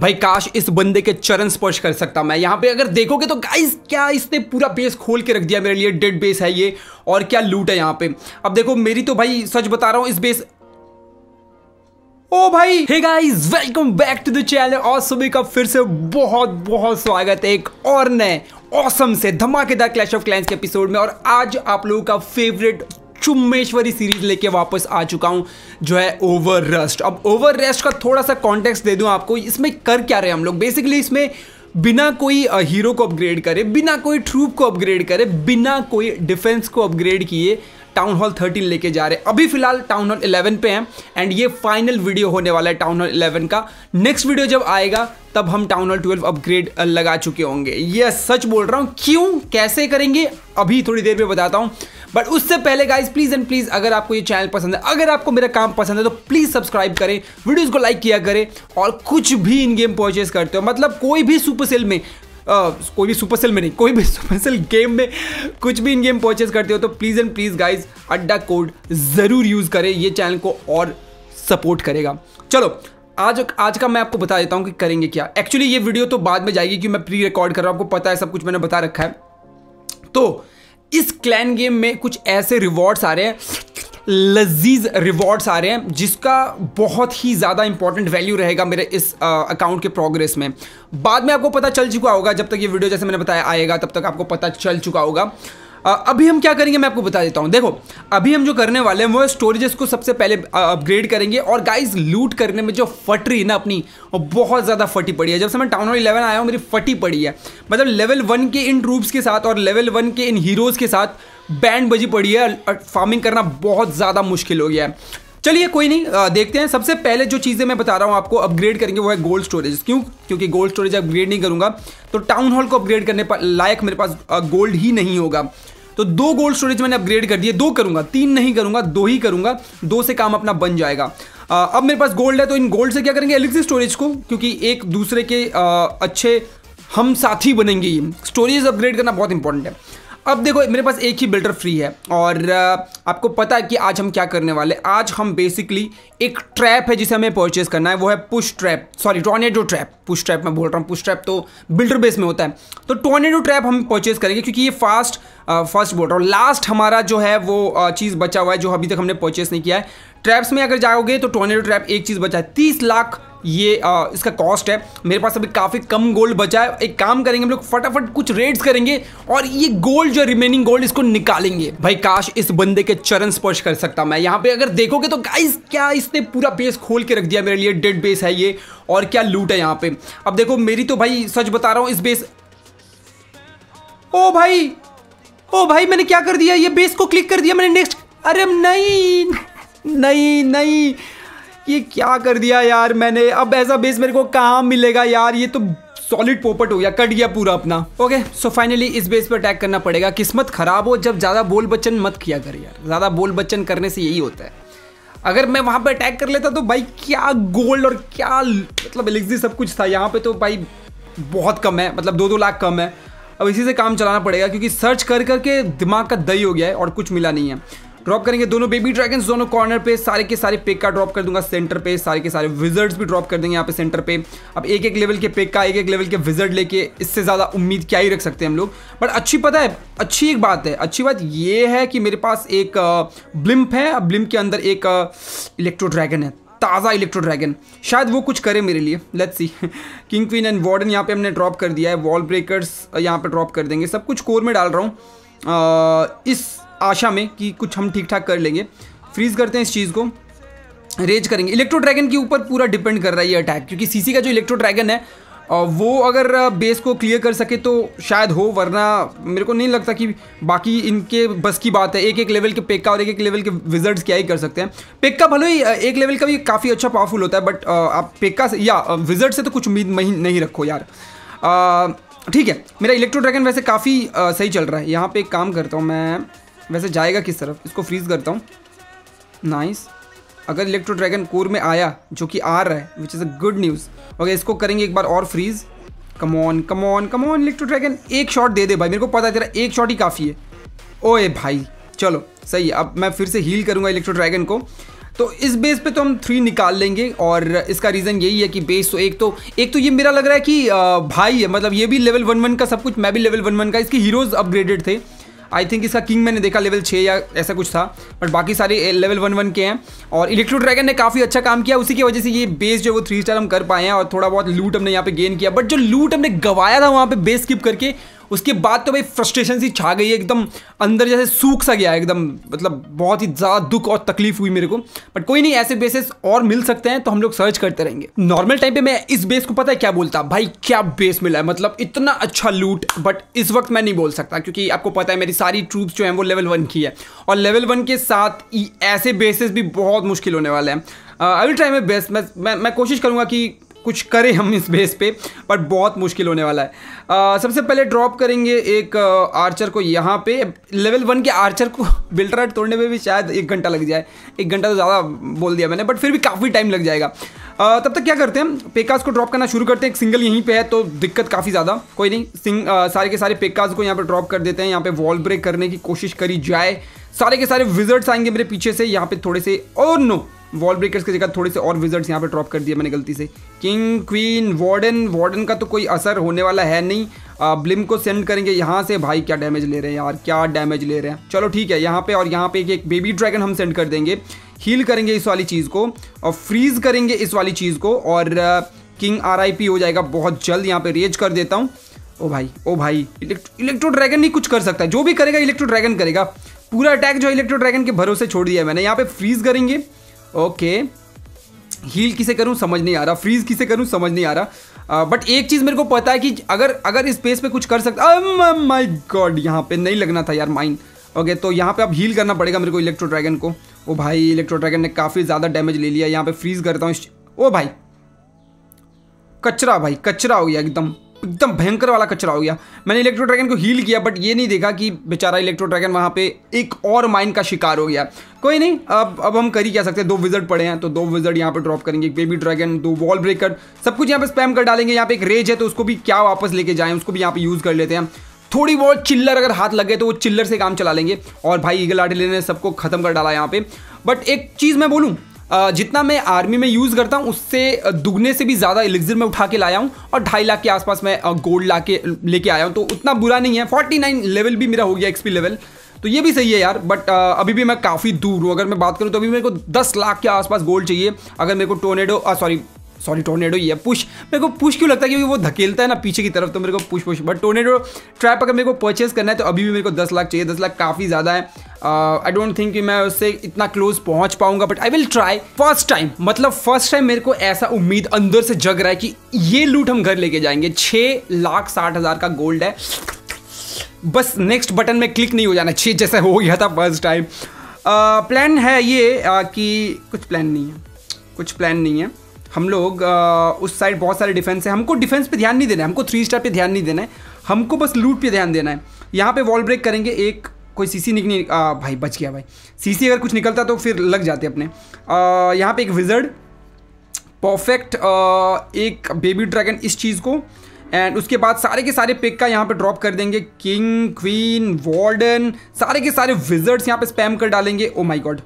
भाई काश इस बंदे के चरण स्पर्श कर सकता मैं। यहाँ पे अगर देखोगे तो गाइस क्या इसने पूरा बेस खोल के रख दिया मेरे लिए? डेड बेस है ये। और क्या लूट है यहाँ पे? अब देखो, मेरी तो भाई, सच बता रहा हूँ, इस बेस ओ भाई! Hey guys welcome back to the channel और सभी का फिर से बहुत बहुत स्वागत है एक और नए औसम से धमाकेदार क्लैश ऑफ़ क्लैंस के एपिसोड में। और आज आप लोगों का फेवरेट चुम्मेश्वरी सीरीज़ लेके वापस आ चुका हूँ, जो है ओवर रेस्ट अब ओवर रेस्ट का थोड़ा सा कॉन्टेक्स्ट दे दूँ आपको, इसमें कर क्या रहे हम लोग? बेसिकली इसमें बिना कोई हीरो को अपग्रेड करे, बिना कोई ट्रूप को अपग्रेड करे, बिना कोई डिफेंस को अपग्रेड किए टाउन हॉल 13 लेके जा रहे हैं। अभी फ़िलहाल टाउन हॉल 11 पे हैं एंड ये फाइनल वीडियो होने वाला है टाउन हॉल 11 का। नेक्स्ट वीडियो जब आएगा, तब हम टाउन हॉल 12 अपग्रेड लगा चुके होंगे। ये सच बोल रहा हूँ, क्यों, कैसे करेंगे, अभी थोड़ी देर में बताता हूँ। बट उससे पहले गाइज़ प्लीज़ एंड प्लीज़ अगर आपको ये चैनल पसंद है अगर आपको मेरा काम पसंद है तो प्लीज़ सब्सक्राइब करें वीडियोज़ को लाइक किया करें और कुछ भी इन गेम परचेज करते हो मतलब कोई भी सुपर सेल में Uh, कोई भी सुपर सेल में नहीं कोई भी सुपर सेल गेम में कुछ भी इन गेम परचेज करते हो तो please and please guys Adda code ज़रूर यूज़ करें ये चैनल को और सपोर्ट करेगा। चलो आज आज का मैं आपको बता देता हूँ कि करेंगे क्या। एक्चुअली ये वीडियो तो बाद में जाएगी क्योंकि मैं प्री रिकॉर्ड कर रहा हूँ आपको पता है सब कुछ मैंने बता रखा है। तो इस क्लैन गेम में कुछ ऐसे रिवॉर्ड्स आ रहे हैं, लजीज रिवॉर्ड्स आ रहे हैं, जिसका बहुत ही ज़्यादा इंपॉर्टेंट वैल्यू रहेगा मेरे इस अकाउंट के प्रोग्रेस में। बाद में आपको पता चल चुका होगा, जब तक ये वीडियो जैसे मैंने बताया आएगा, तब तक आपको पता चल चुका होगा। अभी हम क्या करेंगे, मैं आपको बता देता हूँ। देखो, अभी हम जो करने वाले हैं, वो स्टोरेजेस को सबसे पहले अपग्रेड करेंगे। और गाइस लूट करने में जो फट रही है ना अपनी बहुत ज़्यादा फटी पड़ी है। जब से मैं टाउन हॉल इलेवन आया हूँ, मेरी फटी पड़ी है। मतलब लेवल वन के इन ट्रूप्स के साथ और लेवल वन के इन हीरोज़ के साथ बैंड बजी पड़ी है। फ़ार्मिंग करना बहुत ज़्यादा मुश्किल हो गया है। चलिए कोई नहीं देखते हैं। सबसे पहले जो चीज़ें मैं बता रहा हूँ आपको अपग्रेड करेंगे वो है गोल्ड स्टोरेज क्यों? क्योंकि गोल्ड स्टोरेज अपग्रेड नहीं करूँगा। तो टाउन हॉल को अपग्रेड करने पर लायक मेरे पास गोल्ड ही नहीं होगा। तो दो गोल्ड स्टोरेज मैंने अपग्रेड कर दिए। दो करूँगा। तीन नहीं करूँगा दो ही करूँगा। दो से काम अपना बन जाएगा। आ, अब मेरे पास गोल्ड है तो इन गोल्ड से क्या करेंगे? एलिक्सी स्टोरेज को क्योंकि एक दूसरे के आ, अच्छे हम साथी बनेंगे स्टोरेज अपग्रेड करना बहुत इंपॉर्टेंट है। अब देखो, मेरे पास एक ही बिल्डर फ्री है और आपको पता है कि आज हम क्या करने वाले आज हम बेसिकली एक ट्रैप है जिसे हमें परचेज करना है, वो है push trap sorry tornado trap push trap मैं बोल रहा हूँ पुश ट्रैप तो बिल्डर बेस में होता है। तो टॉर्नेडो ट्रैप हम परचेज करेंगे क्योंकि ये फास्ट फ़र्स्ट बोल रहा हूँ। लास्ट हमारा जो है वो चीज़ बचा हुआ है जो अभी तक हमने परचेज नहीं किया है। ट्रैप्स में अगर जाओगे तो टॉर्नेडो ट्रैप एक चीज़ बचा है, तीस लाख ये आ, इसका कॉस्ट है। मेरे पास अभी काफ़ी कम गोल्ड बचा है। एक काम करेंगे हम लोग फटाफट कुछ रेड्स करेंगे और ये गोल्ड जो रिमेनिंग गोल्ड इसको निकालेंगे। भाई काश इस बंदे के चरण स्पर्श कर सकता मैं। यहाँ पे अगर देखोगे तो गाइस क्या इसने पूरा बेस खोल के रख दिया मेरे लिए? डेड बेस है ये। और क्या लूट है यहाँ पे। अब देखो मेरी तो भाई सच बता रहा हूँ इस बेस ओ भाई! ओ भाई मैंने क्या कर दिया? ये बेस को क्लिक कर दिया मैंने। नेक्स्ट अरे नहीं। नहीं नहीं। ये क्या कर दिया यार मैंने? अब ऐसा बेस मेरे को कहाँ मिलेगा यार। ये तो सॉलिड पोपट हो गया कट गया पूरा अपना। ओके सो फाइनली इस बेस पर अटैक करना पड़ेगा। किस्मत खराब हो, जब ज़्यादा बोल बच्चन मत किया कर यार। ज़्यादा बोल बच्चन करने से यही होता है। अगर मैं वहाँ पे अटैक कर लेता तो भाई क्या गोल्ड और क्या मतलब एलिक्सी सब कुछ था। यहाँ पे तो भाई बहुत कम है मतलब दो दो लाख कम है। अब इसी से काम चलाना पड़ेगा, क्योंकि सर्च कर करके दिमाग का दही हो गया है और कुछ मिला नहीं है। ड्रॉप करेंगे दोनों बेबी ड्रैगन्स दोनों कॉर्नर पे सारे के सारे पेक का ड्रॉप कर दूँगा सेंटर पे, सारे के सारे विजर्ड्स भी ड्रॉप कर देंगे यहाँ पे सेंटर पे। अब एक एक लेवल के पेक का, एक एक लेवल के विजर्ड लेके इससे ज़्यादा उम्मीद क्या ही रख सकते हैं हम लोग। बट अच्छी पता है, अच्छी एक बात है, अच्छी बात ये है कि मेरे पास एक ब्लिम्प है, अब ब्लिम्प के अंदर एक इलेक्ट्रो ड्रैगन है, ताज़ा इलेक्ट्रो ड्रैगन शायद वो कुछ करे मेरे लिए let's see king queen and warden यहाँ पे हमने ड्रॉप कर दिया है वॉल ब्रेकर्स यहाँ पे ड्रॉप कर देंगे। सब कुछ कोर में डाल रहा हूँ। इस आशा में कि कुछ हम ठीक ठाक कर लेंगे। फ्रीज करते हैं इस चीज़ को। रेज करेंगे। इलेक्ट्रो ड्रैगन के ऊपर पूरा डिपेंड कर रहा है ये अटैक क्योंकि सीसी का जो इलेक्ट्रो ड्रैगन है वो अगर बेस को क्लियर कर सके तो शायद हो, वरना मेरे को नहीं लगता कि बाकी इनके बस की बात है। एक एक लेवल के पेक्का और एक एक लेवल के विजर्ड्स क्या ही कर सकते हैं। पेक्का भले ही एक लेवल का भी काफ़ी अच्छा पावरफुल होता है बट आप पेक्का से, या विजर्ड से तो कुछ उम्मीद नहीं रखो यार। ठीक है। मेरा इलेक्ट्रो ड्रैगन वैसे काफ़ी सही चल रहा है। यहाँ पे एक काम करता हूँ मैं। वैसे जाएगा किस तरफ़? इसको फ्रीज करता हूँ। नाइस अगर इलेक्ट्रो ड्रैगन कोर में आया, जो कि आ रहा है which is a good news okay इसको करेंगे एक बार और freeze come on come on come on electro dragon एक शॉट दे दे भाई, मेरे को पता है तेरा एक शॉट ही काफ़ी है। ओए भाई, चलो, सही है, अब मैं फिर से हील करूँगा इलेक्ट्रो ड्रैगन को। तो इस बेस पे तो हम थ्री निकाल लेंगे, और इसका रीज़न यही है कि बेस तो एक तो एक तो ये मेरा लग रहा है कि भाई है मतलब ये भी लेवल वन वन का सब कुछ, मैं भी लेवल वन वन का, इसके हीरोज़ अपग्रेडेड थे। आई थिंक इसका किंग मैंने देखा लेवल छः या ऐसा कुछ था बट बाकी सारे लेवल वन वन के हैं। और इलेक्ट्रो ड्रैगन ने काफ़ी अच्छा काम किया, उसी की वजह से ये बेस जो वो थ्री स्टार हम कर पाए हैं, और थोड़ा बहुत लूट हमने यहाँ पे गेन किया। बट जो लूट हमने गवाया था वहाँ पे बेस स्किप करके उसके बाद तो भाई फ्रस्ट्रेशन सी छा गई है, एकदम अंदर जैसे सूख सा गया, एकदम मतलब बहुत ही ज़्यादा दुख और तकलीफ़ हुई मेरे को। बट कोई नहीं, ऐसे बेसेस और मिल सकते हैं तो हम लोग सर्च करते रहेंगे। नॉर्मल टाइम पे मैं इस बेस को पता है क्या बोलता? भाई, क्या बेस मिला है? मतलब इतना अच्छा लूट बट इस वक्त मैं नहीं बोल सकता, क्योंकि आपको पता है मेरी सारी ट्रूप्स जो है, वो लेवल वन की है। और लेवल वन के साथ ऐसे बेसिस भी बहुत मुश्किल होने वाले हैं। I will try my best मैं मैं कोशिश करूँगा कि कुछ करें हम इस बेस पे बट बहुत मुश्किल होने वाला है। आ, सबसे पहले ड्रॉप करेंगे एक आर्चर को यहाँ पे। लेवल वन के आर्चर को बिल्टर तोड़ने में भी शायद एक घंटा लग जाए। एक घंटा तो ज़्यादा बोल दिया मैंने बट फिर भी काफ़ी टाइम लग जाएगा। आ, तब तक क्या करते हैं? पेकाज को ड्रॉप करना शुरू करते हैं। एक सिंगल यहीं पे है तो दिक्कत काफ़ी ज़्यादा। कोई नहीं सिंग आ, सारे के सारे पेकाज को यहाँ पर ड्रॉप कर देते हैं। यहाँ पे वॉल ब्रेक करने की कोशिश करी जाए। सारे के सारे विजर्ट्स आएँगे मेरे पीछे से। यहाँ पे थोड़े से और नो वॉल ब्रेकर्स की जगह थोड़े से और विजर्ट्स यहाँ पे ड्रॉप कर दिया मैंने गलती से। किंग क्वीन वार्डन वार्डन का तो कोई असर होने वाला है नहीं। आ, ब्लिम को सेंड करेंगे यहाँ से। भाई क्या डैमेज ले रहे हैं यार क्या डैमेज ले रहे हैं। चलो ठीक है यहाँ पे और यहाँ पे एक एक बेबी ड्रैगन हम सेंड कर देंगे। हील करेंगे इस वाली चीज़ को और फ्रीज करेंगे इस वाली चीज़ को और किंग आरआईपी हो जाएगा। बहुत जल्द यहाँ पे रेज कर देता हूँ। ओ भाई ओ भाई इलेक्ट्रो ड्रैगन नहीं कुछ कर सकता जो भी करेगा इलेक्ट्रो ड्रैगन करेगा। पूरा अटैक जो इलेक्ट्रो ड्रैगन के भरोसे छोड़ दिया है मैंने। यहाँ पे फ्रीज करेंगे। ओके हील किसे करूँ? समझ नहीं आ रहा. फ्रीज किसे करूँ? समझ नहीं आ रहा. बट एक चीज़ मेरे को पता है कि अगर अगर इस पेस पे कुछ कर सकता माय गॉड यहाँ पे नहीं लगना था यार माइंड ओके तो यहाँ पे अब हील करना पड़ेगा मेरे को इलेक्ट्रो ड्रैगन को. ओ भाई इलेक्ट्रो ड्रैगन ने काफ़ी ज़्यादा डैमेज ले लिया. यहाँ पे फ्रीज करता हूँ. ओ भाई. कचरा भाई, कचरा हो गया एकदम. एकदम भयंकर वाला कचरा हो गया। मैंने इलेक्ट्रो ड्रैगन को हील किया बट ये नहीं देखा कि बेचारा इलेक्ट्रो ड्रैगन वहाँ पे एक और माइंड का शिकार हो गया। कोई नहीं, अब अब हम कर ही क्या सकते हैं? दो विजर्ड पड़े हैं तो दो विजर्ड यहाँ पे ड्रॉप करेंगे। एक बेबी ड्रैगन दो वॉल ब्रेकर सब कुछ यहाँ पे स्पैम कर डालेंगे। यहाँ पे एक रेज है तो उसको भी क्या वापस लेके जाएँ? उसको भी यहाँ पे यूज़ कर लेते हैं। थोड़ी बहुत चिल्लर अगर हाथ लग गए तो वो चिल्लर से काम चला लेंगे। और भाई ईगल आर्टिलरी ने सबको खत्म कर डाला यहाँ पे। बट एक चीज़ मैं बोलूँ जितना मैं आर्मी में यूज़ करता हूँ, उससे दुगने से भी ज़्यादा एलिक्जर में उठा के लाया हूँ और ढाई लाख के आसपास मैं गोल्ड ला के, लेके आया हूँ। तो उतना बुरा नहीं है। फोर्टी नाइन लेवल भी मेरा हो गया एक्सपी लेवल तो ये भी सही है यार बट अभी भी मैं काफ़ी दूर हूँ। अगर मैं बात करूँ तो अभी मेरे को दस लाख के आसपास गोल्ड चाहिए। अगर मेरे को टोनेडो सॉरी सॉरी टोर्नेडो है पुश मेरे को पुश क्यों लगता है क्योंकि वो धकेलता है ना पीछे की तरफ़ तो मेरे को push push but tornado trap अगर मेरे को परचेज करना है तो अभी भी मेरे को दस लाख चाहिए दस लाख काफ़ी ज़्यादा है। आई डोंट थिंक कि मैं उससे इतना क्लोज पहुँच पाऊँगा but I will try first time मतलब फ़र्स्ट टाइम मेरे को ऐसा उम्मीद अंदर से जग रहा है कि ये लूट हम घर लेके जाएँगे। छः लाख साठ हज़ार का गोल्ड है। बस नेक्स्ट बटन में क्लिक नहीं हो जाना छः जैसे हो गया था फ़र्स्ट टाइम प्लान है ये uh, कि कुछ प्लान नहीं है। कुछ प्लान नहीं है। हम लोग आ, उस साइड बहुत सारे डिफेंस है। हमको डिफेंस पे ध्यान नहीं देना है। हमको थ्री स्टार पे ध्यान नहीं देना है। हमको बस लूट पे ध्यान देना है। यहाँ पे वॉल ब्रेक करेंगे। एक कोई सीसी निकली भाई बच गया भाई। सीसी अगर कुछ निकलता तो फिर लग जाते अपने। यहाँ पे एक विजर्ड परफेक्ट एक बेबी ड्रैगन इस चीज़ को। एंड उसके बाद सारे के सारे पिक का यहाँ पे ड्रॉप कर देंगे। किंग क्वीन वार्डन सारे के सारे विजर्ड्स यहाँ पे स्पैम कर डालेंगे। ओ माय गॉड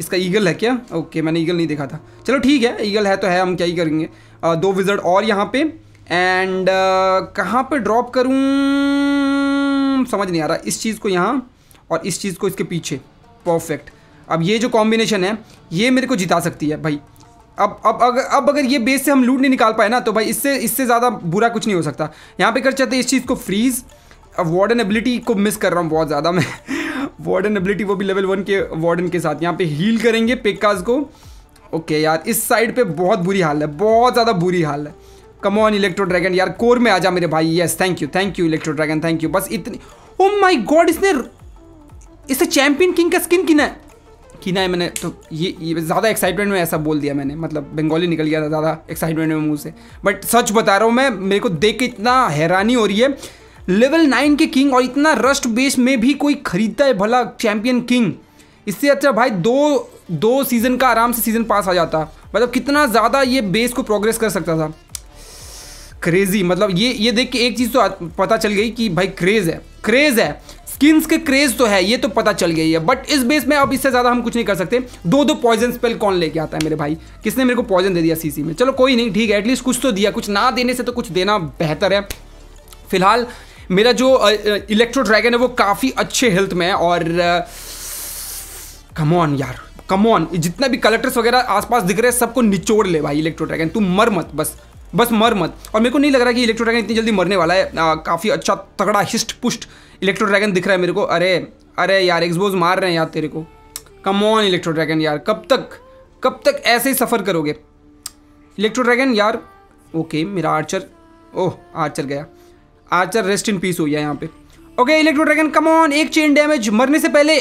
इसका ईगल है क्या? ओके मैंने ईगल नहीं देखा था। चलो ठीक है ईगल है तो है हम क्या ही करेंगे? आ, दो विजर्ड और यहाँ पे। एंड कहाँ पे ड्रॉप करूँ? समझ नहीं आ रहा। इस चीज़ को यहाँ और इस चीज़ को इसके पीछे। परफेक्ट अब ये जो कॉम्बिनेशन है ये मेरे को जिता सकती है भाई। अब अब अगर अब अगर ये बेस से हम लूट नहीं निकाल पाए ना तो भाई इससे इससे ज़्यादा बुरा कुछ नहीं हो सकता। यहाँ पे कर चाहते इस चीज़ को फ्रीज़ वार्डन एबिलिटी को मिस कर रहा हूँ बहुत ज़्यादा मैं। वार्डन एबिलिटी वो भी लेवल वन के वार्डन के साथ। यहाँ पे हील करेंगे पेकाज को। ओके यार, इस साइड पे बहुत बुरी हाल है, बहुत ज़्यादा बुरी हाल है। कम ऑन इलेक्ट्रो ड्रैगन यार कोर में आ जा मेरे भाई। Yes thank you thank you electro dragon thank you बस इतनी ओ माय गॉड इसने इसे चैंपियन किंग का स्किन किना है। किना है मैंने तो ये ये ज़्यादा एक्साइटमेंट में ऐसा बोल दिया मैंने। मतलब बंगाली निकल गया था, ज़्यादा एक्साइटमेंट में मुँह से। बट सच बता रहा हूँ मैं, मेरे को देख के इतना हैरानी हो रही है लेवल नाइन के किंग और इतना रस्ट बेस में भी कोई खरीदता है भला चैंपियन किंग। इससे अच्छा भाई दो दो सीज़न का आराम से सीज़न पास आ जाता। मतलब कितना ज़्यादा ये बेस को प्रोग्रेस कर सकता था। क्रेजी मतलब ये ये देख के एक चीज़ तो पता चल गई कि भाई क्रेज़ है। क्रेज़ है। स्किन्स के क्रेज तो है, ये तो पता चल गई है। बट इस बेस में अब इससे ज़्यादा हम कुछ नहीं कर सकते। दो दो पॉइजन स्पेल कौन लेके आता है मेरे भाई? किसने मेरे को पॉइजन दे दिया सीसी में? चलो कोई नहीं, ठीक है एटलीस्ट कुछ तो दिया। कुछ ना देने से तो कुछ देना बेहतर है। फ़िलहाल मेरा जो इलेक्ट्रो ड्रैगन है, वो काफ़ी अच्छे हेल्थ में है और कमॉन यार कमॉन जितना भी कलेक्टर्स वगैरह आसपास दिख रहे हैं, सबको निचोड़ ले भाई इलेक्ट्रो ड्रैगन तू मर मत, बस बस मर मत। और मेरे को नहीं लग रहा कि इलेक्ट्रो ड्रैगन इतनी जल्दी मरने वाला है। काफ़ी अच्छा तगड़ा हिस्ट पुष्ट इलेक्ट्रो ड्रैगन दिख रहा है मेरे को। अरे अरे यार एक्सबोज मार रहे हैं यार तेरे को। कम ऑन इलेक्ट्रो ड्रैगन यार, कब तक कब तक ऐसे ही सफ़र करोगे? इलेक्ट्रो ड्रैगन यार ओके मेरा आर्चर ओह आर्चर गया। आर्चर रेस्ट इन पीस हो गया यहाँ पे। Okay electro dragon come on एक चेन डैमेज मरने से पहले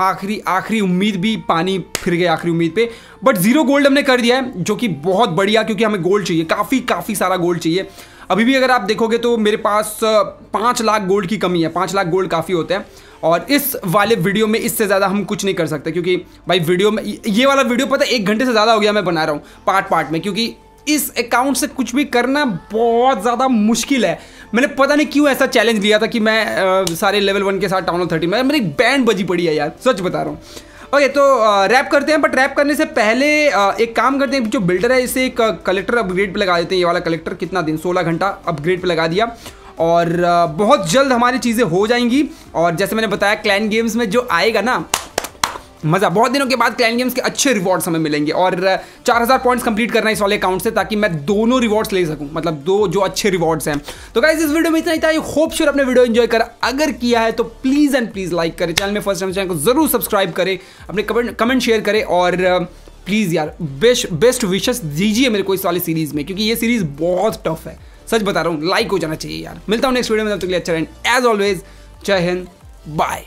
आखिरी आखिरी उम्मीद भी पानी फिर गए आखिरी उम्मीद पे। बट ज़ीरो गोल्ड हमने कर दिया है, जो कि बहुत बढ़िया, क्योंकि हमें गोल्ड चाहिए। काफ़ी काफ़ी सारा गोल्ड चाहिए। अभी भी अगर आप देखोगे तो मेरे पास पाँच लाख गोल्ड की कमी है। पाँच लाख गोल्ड काफ़ी होते हैं। और इस वाले वीडियो में इससे ज़्यादा हम कुछ नहीं कर सकते, क्योंकि भाई वीडियो में, ये वाला वीडियो पता एक घंटे से ज़्यादा हो गया मैं बना रहा हूँ पार्ट पार्ट में। क्योंकि इस अकाउंट से कुछ भी करना बहुत ज़्यादा मुश्किल है। मैंने पता नहीं क्यों ऐसा चैलेंज लिया था कि मैं आ, सारे लेवल वन के साथ टाउन थर्टी में मेरी बैंड बजी पड़ी है यार सच बता रहा हूँ। ओके okay, तो रैप करते हैं बट रैप करने से पहले एक काम करते हैं जो बिल्डर है इसे एक कलेक्टर अपग्रेड पे लगा देते हैं ये वाला कलेक्टर कितना दिन 16 घंटा अपग्रेड पे लगा दिया। और बहुत जल्द हमारी चीज़ें हो जाएँगी और जैसे मैंने बताया क्लैन गेम्स में जो आएगा ना मज़ा। बहुत दिनों के बाद क्लैन गेम्स के अच्छे रिवॉर्ड्स हमें मिलेंगे और चार हज़ार पॉइंट्स कंप्लीट करना है इस वाले अकाउंट से ताकि मैं दोनों रिवॉर्ड्स ले सकूँ मतलब दो जो अच्छे रिवॉर्ड्स हैं। तो गाइज़ इस वीडियो में इतना ही था। होप श्योर अपने वीडियो एंजॉय कर। अगर किया है तो प्लीज़ एंड प्लीज़ लाइक करें। चैनल में फ़र्स्ट टाइम चैनल को ज़रूर सब्सक्राइब करें। अपने कमेंट कमेंट शेयर करें और प्लीज़ यार बेस्ट बेस्ट विशेष दीजिए मेरे को इस वाली सीरीज़ में, क्योंकि ये सीरीज़ बहुत टफ है। सच बता रहा हूँ लाइक हो जाना चाहिए यार। मिलता हूँ नेक्स्ट वीडियो में, तब तक लिए अच्छा एंड एज ऑलवेज जय हिंद बाय